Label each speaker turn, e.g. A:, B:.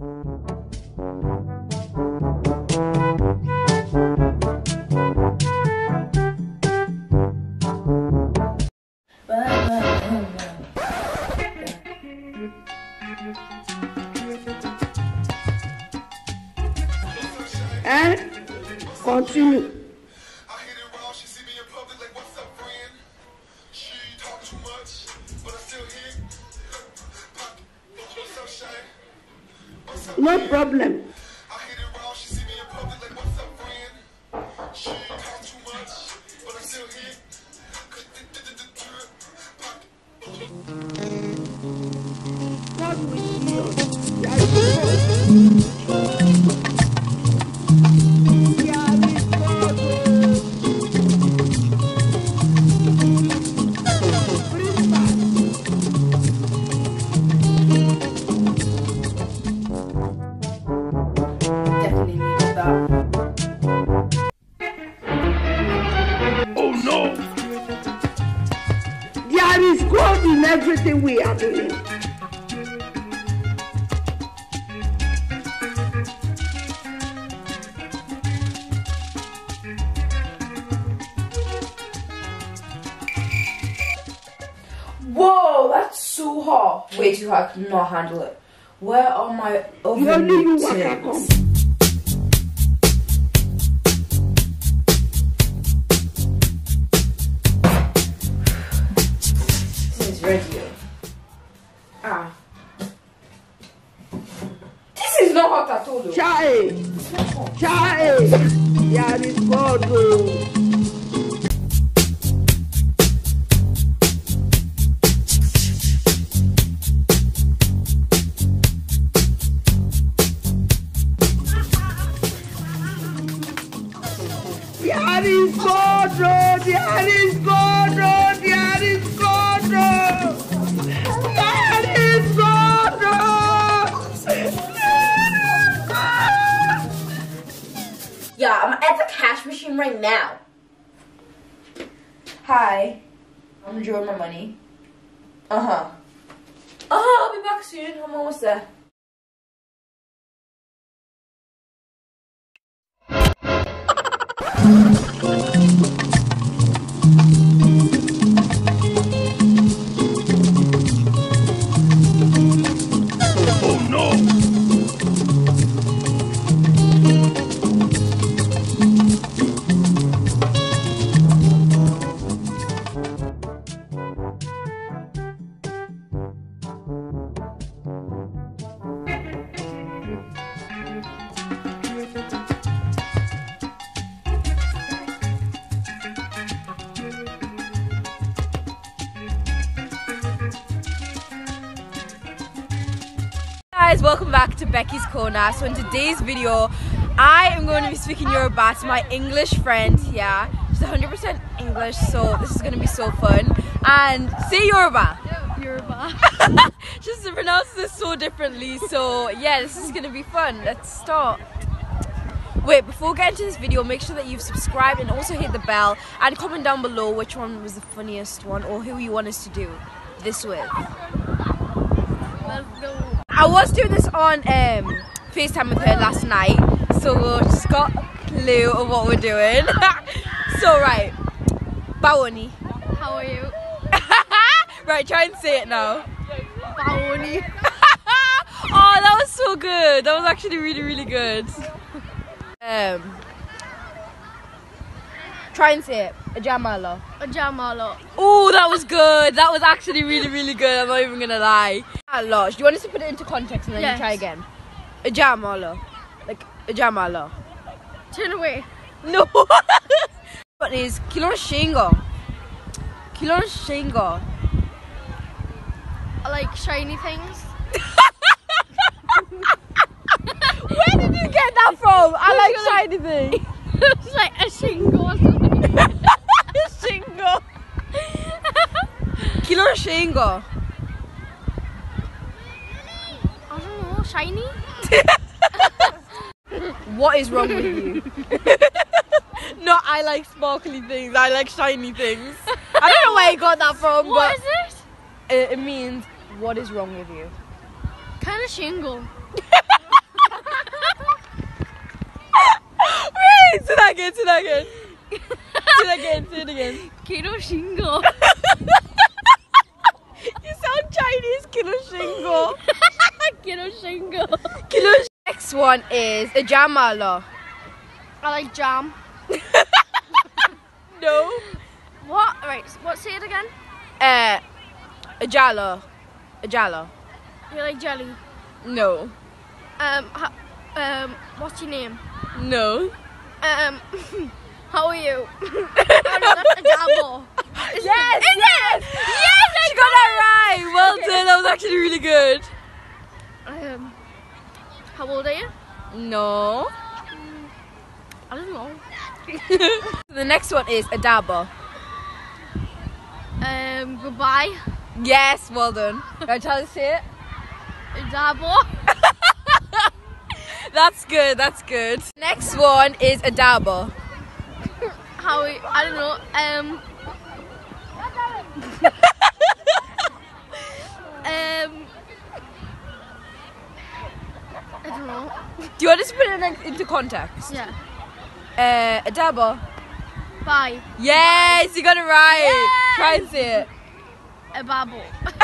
A: And continue.
B: Pop, what's up, Shay? What's up,
A: No problem.
B: I hit it raw, she see me in public like, what's up, friend? She talk too much, but I still problem.
A: God will heal. We are doing.
C: Whoa, that's so hot. Way too hot. Cannot handle it. Where are my oven
A: Only you waka
C: mitts?
A: come.
C: This is not hot at all. though.
A: Child,
C: It's Yeah, I'm at the cash machine right now. Hi. I'm withdrawing my money. Uh huh. Uh huh, I'll be back soon. I'm almost there. guys welcome back to becky's corner so in today's video i am going to be speaking yoruba to my english friend yeah she's 100% english so this is going to be so fun and say yoruba
D: Yoruba.
C: just pronounce this so differently so yeah this is going to be fun let's start Wait, before getting to this video, make sure that you've subscribed and also hit the bell and comment down below which one was the funniest one or who you want us to do this with.
D: Let's go.
C: I was doing this on um, FaceTime with her last night, so she's got a clue of what we're doing. so, right, Bawoni.
D: How are you?
C: right, try and say it now.
D: Baoni.
C: oh, that was so good. That was actually really, really good. Um, try and say it. Ajamala.
D: Ajamalo.
C: Oh, that was good. That was actually really, really good. I'm not even gonna lie. Ah, Ajamala. Do you want us to put it into context and then
D: Yes.
C: you try again? Ajamala. Like, Ajamala.
D: Turn away.
C: No. what is Kilon Shingo? Kilon Shingo.
D: I like shiny things.
C: Where did you get that from? I like shiny things.
D: it's like a shingle or something.
C: Shingo. Kilon Shingo.
D: shiny.
C: what is wrong with you? No, I like sparkly things. I like shiny things. I don't know where you got that from.
D: What
C: but
D: is it?
C: it? Means what is wrong with you?
D: Kind of shingle.
C: Wait, say that again. Say that again. say that again. Say it again.
D: Kiro shingle.
C: you sound Chinese. Kiro shingle.
D: Kilo Shingo.
C: Kilo Next one is a jamala.
D: I like jam.
C: No.
D: What? Right, what? Say it again.
C: Uh, a jala. A jala.
D: You like jelly.
C: No.
D: Um, ha- um, what's your name?
C: No.
D: Um, how are you? oh, no, that's a dabble.
C: Yes, yes, yes, I got that right. Well done. That was actually really good.
D: Um, how old are you?
C: No.
D: I don't know.
C: the next one is a dabba.
D: Um, goodbye.
C: Yes, well done. Right, try to say it.
D: A dabble.
C: That's good. That's good. Next one is a dabba.
D: How you? I don't know. Um. um. I don't know.
C: Do you want us to put it in- into context?
D: Yeah.
C: Uh, a dabba.
D: Bye.
C: Yes, you got it right.
D: Yes.
C: Try and say it.
D: A babble.